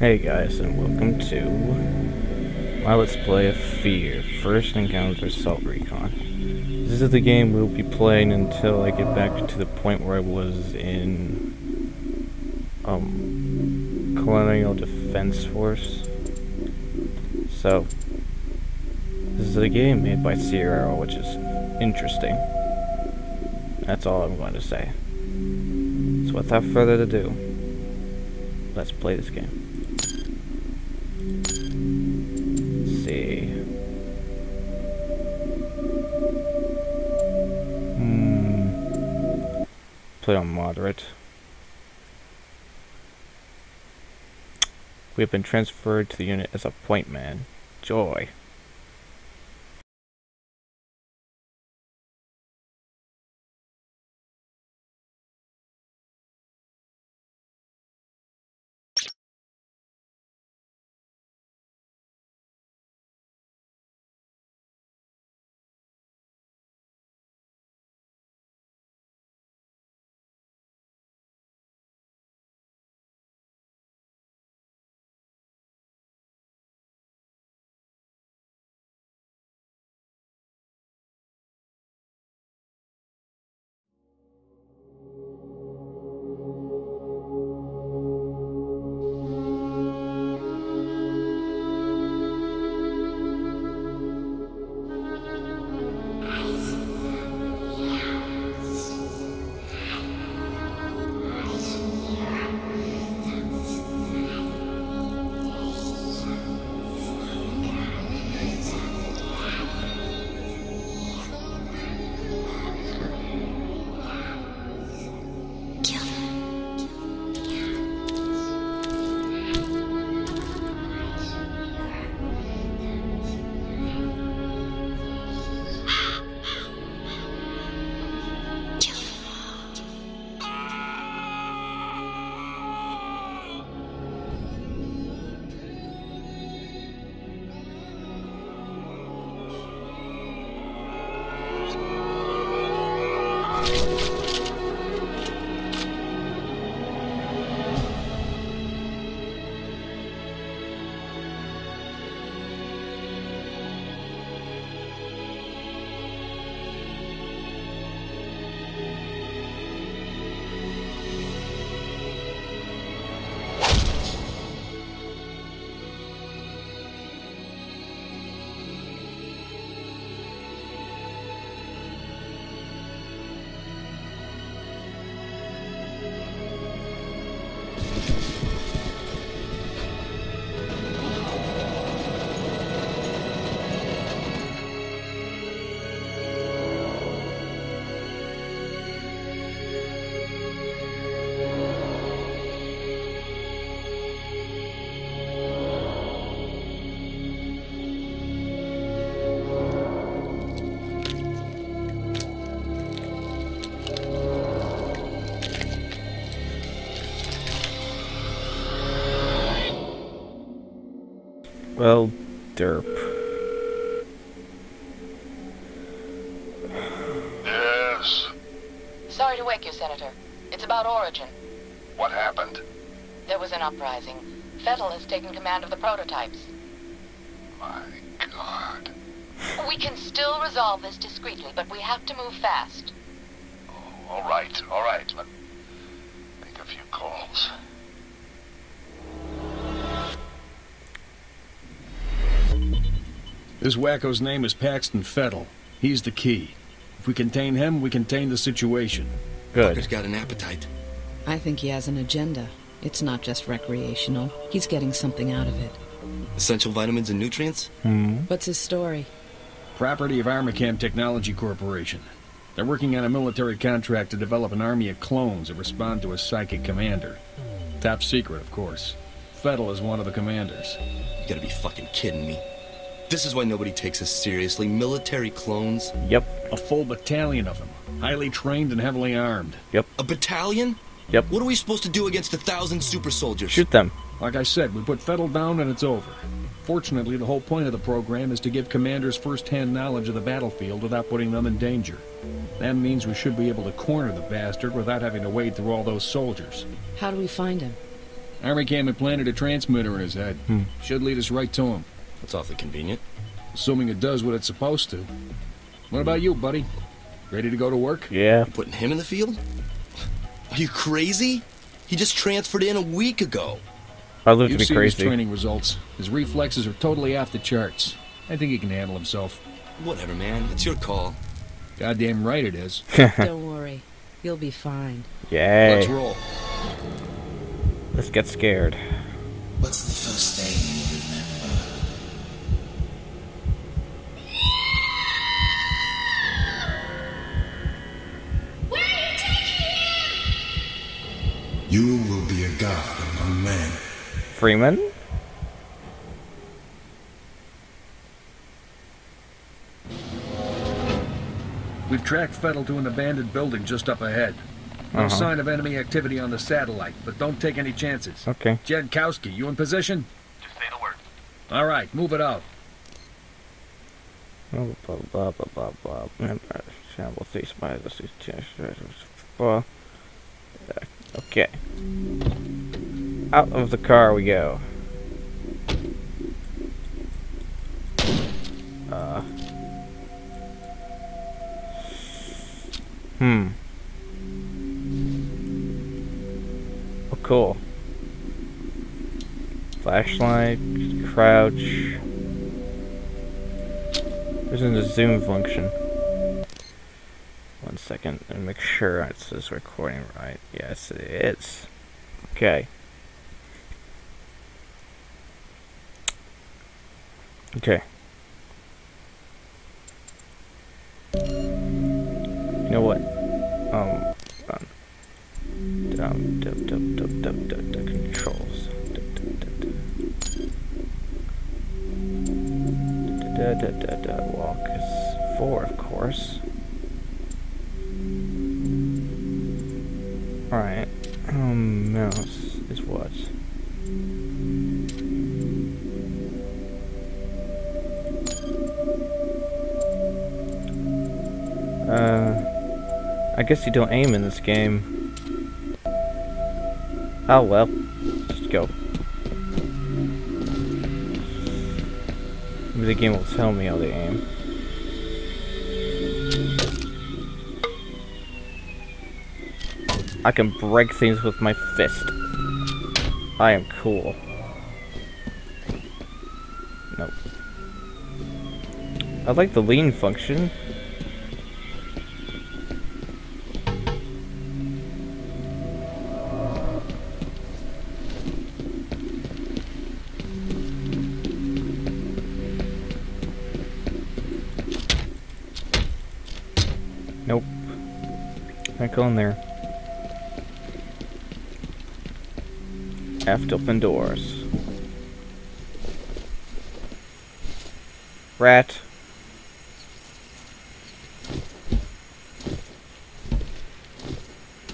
Hey guys, and welcome to my Let's Play of Fear, First Encounter Assault Recon. This is the game we'll be playing until I get back to the point where I was in, um, Colonial Defense Force. So, this is a game made by Sierra, which is interesting. That's all I'm going to say. So without further ado, let's play this game. Play on moderate. We have been transferred to the unit as a point man. Joy. you Well, derp. Yes. Sorry to wake you, Senator. It's about Origin. What happened? There was an uprising. Fettel has taken command of the prototypes. My God. We can still resolve this discreetly, but we have to move fast. Oh, all right, all right. Let make a few calls. This wacko's name is Paxton Fettel. He's the key. If we contain him, we contain the situation. Good. Fucker's got an appetite. I think he has an agenda. It's not just recreational. He's getting something out of it. Essential vitamins and nutrients? Hmm. What's his story? Property of Armacham Technology Corporation. They're working on a military contract to develop an army of clones that respond to a psychic commander. Top secret, of course. Fettel is one of the commanders. You gotta be fucking kidding me. This is why nobody takes us seriously. Military clones? Yep. A full battalion of them. Highly trained and heavily armed. Yep. A battalion? Yep. What are we supposed to do against a thousand super soldiers? Shoot them. Like I said, we put Fettel down and it's over. Fortunately, the whole point of the program is to give commanders first-hand knowledge of the battlefield without putting them in danger. That means we should be able to corner the bastard without having to wade through all those soldiers. How do we find him? Armacham implanted a transmitter in his head. Hmm. Should lead us right to him, That's awfully convenient. assuming it does what it's supposed to. What about you, buddy? Ready to go to work? Yeah. Putting him in the field? Are you crazy? He just transferred in a week ago. I live to You've be seen his training results. His reflexes are totally off the charts. I think he can handle himself. Whatever, man. It's your call. Goddamn right it is. Don't worry. You'll be fine. Yeah. Let's roll. Let's get scared. What's Freeman? We've tracked Fettel to an abandoned building just up ahead. No Uh-huh. sign of enemy activity on the satellite, but don't take any chances. Okay. Jankowski, you in position? Just say the word. All right, move it out. Blah blah blah blah blah blah. Remember, shamble face by the Well, okay. Out of the car we go. Uh. Hmm. Oh, cool. Flashlight, crouch. There's a zoom function. One second, and make sure it's recording right. Yes, it is. Okay. Okay. You know what? Um, um, down, dub, dub, dub, dub, dub, dub, controls. Dub, dub, dub, dub. Da, da, da, da, walk is four, of course. Uh, I guess you don't aim in this game. Oh well, just go. Maybe the game will tell me how to aim. I can break things with my fist. I am cool. Nope. I like the lean function. In there. To open doors. Rat.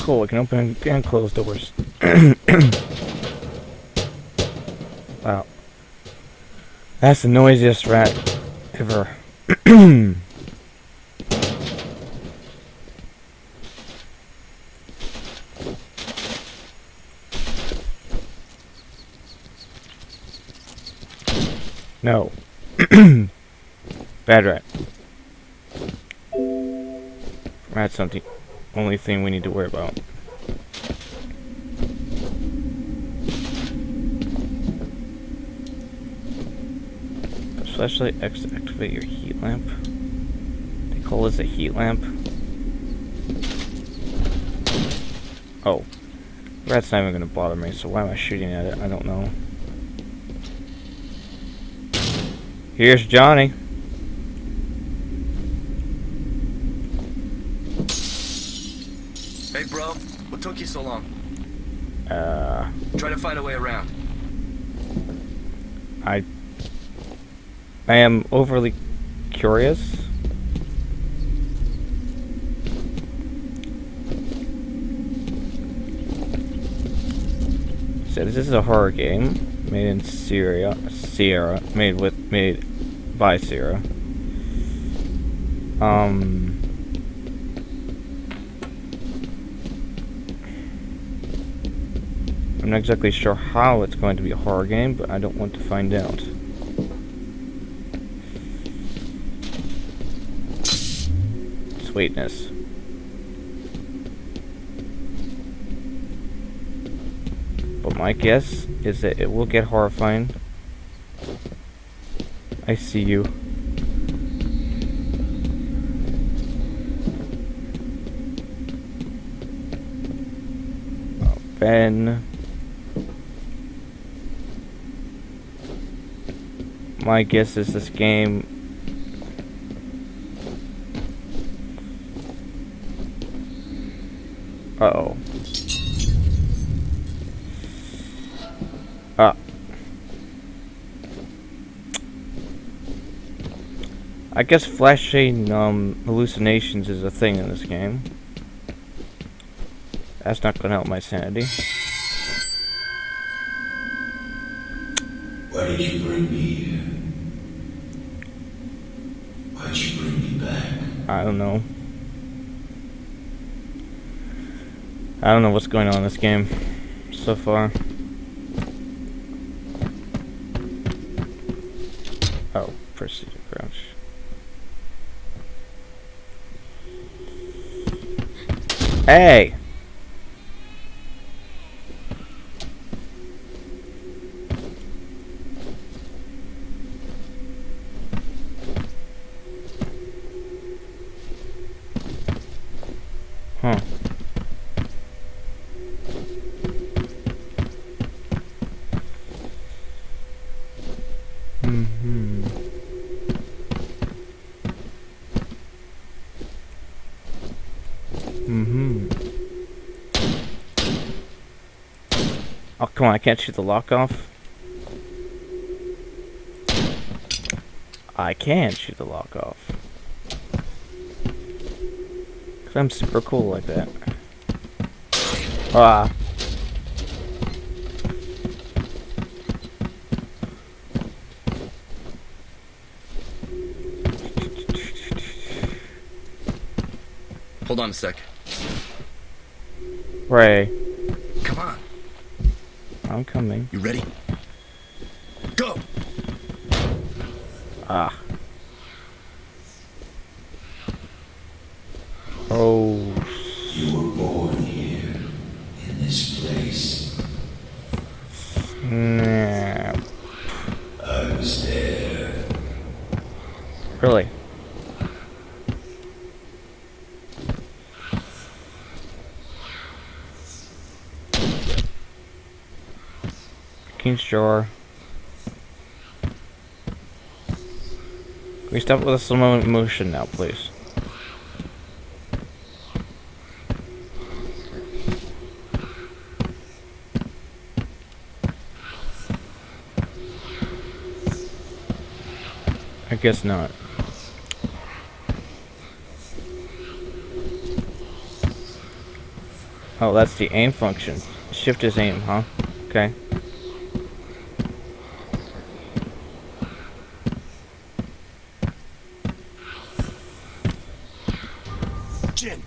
Cool, we can open and close doors. wow. That's the noisiest rat ever. No. Bad rat. Not the only thing we need to worry about. Flashlight X to activate your heat lamp. They call this a heat lamp. Oh. Rat's not even gonna bother me, so why am I shooting at it? I don't know. Here's Johnny. Hey, bro. What took you so long? Uh, Try to find a way around. I I am overly curious. So this is a horror game made in Syria, Sierra, made with made by Sierra. Um I'm not exactly sure how it's going to be a horror game, but I don't want to find out. Sweetness. But my guess is that it will get horrifying. I see you. Oh, Ben. My guess is this game Uh-oh. Ah. I guess flashing um, hallucinations is a thing in this game. That's not gonna help my sanity. Why did you bring me here? Why'd you bring me back? I don't know. I don't know what's going on in this game so far. Oh, proceed to crouch. Hey! Huh. hmm hmm Oh, come on, I can't shoot the lock off. I can shoot the lock off. Cause I'm super cool like that. Ah. Hold on a sec. Ray. I'm coming. You ready? Go! Ah. Oh, You were born here, in this place. snap. I was there. Really? Jar. Can we stop with the slow motion now, please? I guess not. Oh, that's the aim function. Shift is aim, huh? Okay. Jin,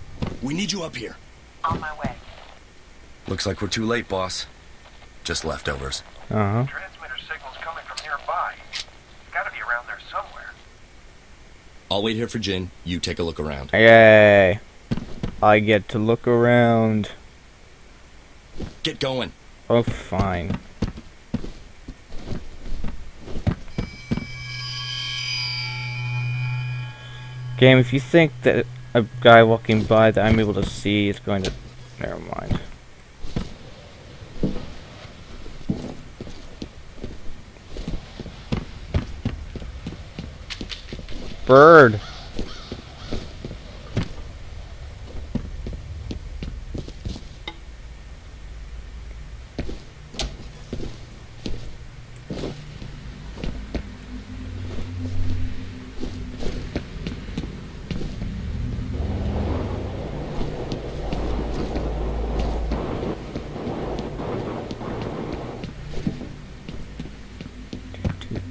we need you up here. On my way. Looks like we're too late, boss. Just leftovers. Uh-huh. Transmitter signals coming from nearby. Gotta be around there somewhere. I'll wait here for Jin. You take a look around. Yay. I get to look around. Get going. Oh, fine. Game, if you think that a guy walking by that I'm able to see is going to... Never mind. Bird!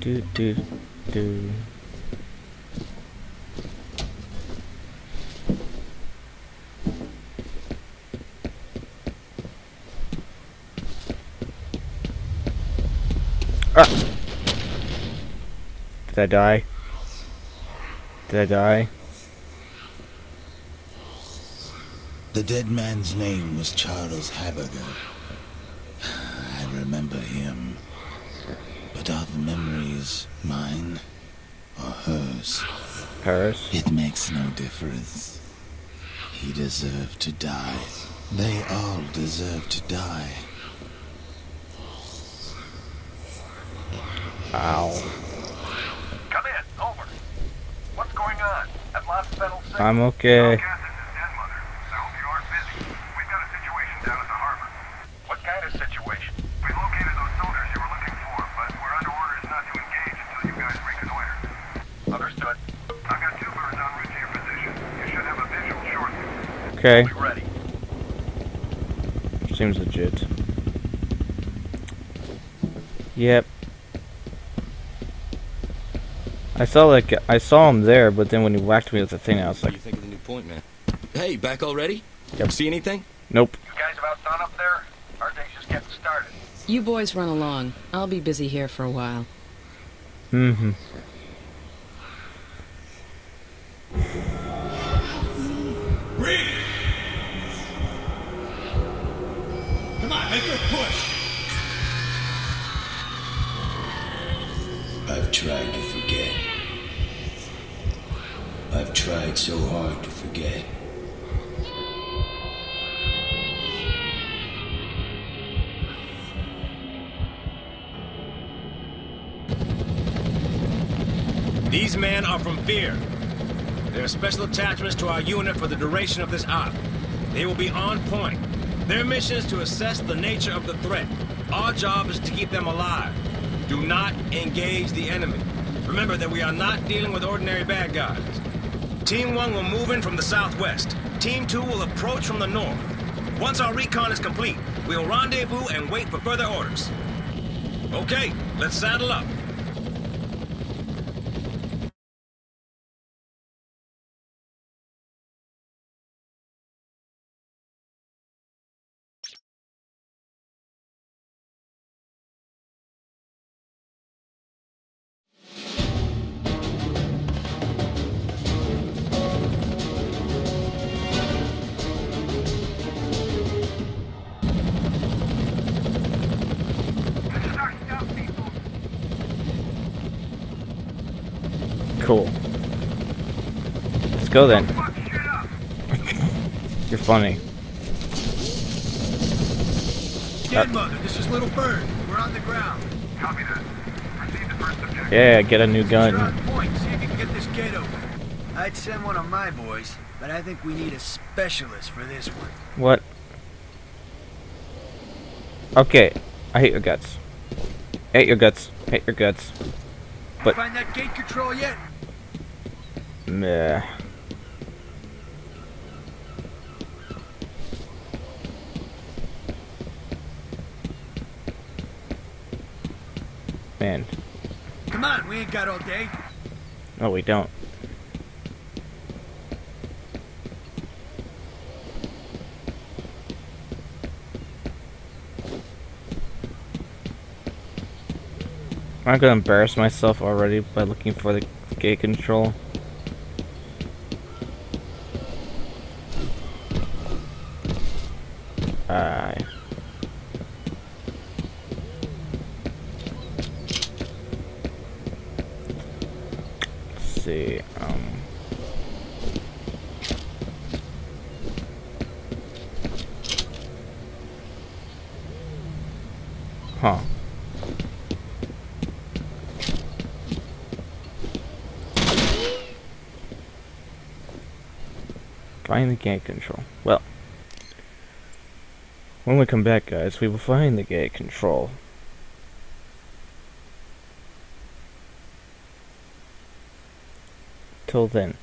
Do do do. Ah! Did I die? Did I die? The dead man's name was Charles Habegger. I remember him. But are the memories mine or hers? Paris. It makes no difference. He deserved to die. They all deserve to die. Ow. Come in. Over. What's going on? At Las Fennel I'm okay. Cassius is dead, Mother. I hope you aren't busy. We've got a situation down at the harbor. What kind of situation? We located those soldiers you were looking for, but we're under orders not to engage until you guys reconnoiter. Understood. I've got two birds en route to your position. You should have a visual shortly. Okay. Ready. Seems legit. Yep. I saw like I saw him there, but then when he whacked me with the thing, I was What do like, you think of the new point, man? Hey, back already? Yep. See anything? nope. You guys about done up there? Our day's just getting started. You boys run along. I'll be busy here for a while. Mm-hmm. I've tried to forget. I've tried so hard to forget. These men are from Fear. They are special attachments to our unit for the duration of this op. They will be on point. Their mission is to assess the nature of the threat. Our job is to keep them alive. Do not engage the enemy. Remember that we are not dealing with ordinary bad guys. Team 1 will move in from the southwest. Team 2 will approach from the north. Once our recon is complete, we'll rendezvous and wait for further orders. Okay, let's saddle up. Cool. Let's go then. You're funny. Dead uh, this is Little Bird. We're on the ground. Copy that. Proceed to first objective. Yeah, get a new gun. point. See if you can get this gate open. I'd send one of my boys, but I think we need a specialist for this one. What? Okay, I hate your guts. Hate your guts. Hate your guts. But- Find that gate control yet? Meh. Man. Come on, we ain't got all day. No, we don't. I'm gonna embarrass myself already by looking for the gate control. Let's see, um... Huh. Find the gate control. Well, when we come back, guys, we will find the gate control. Till then.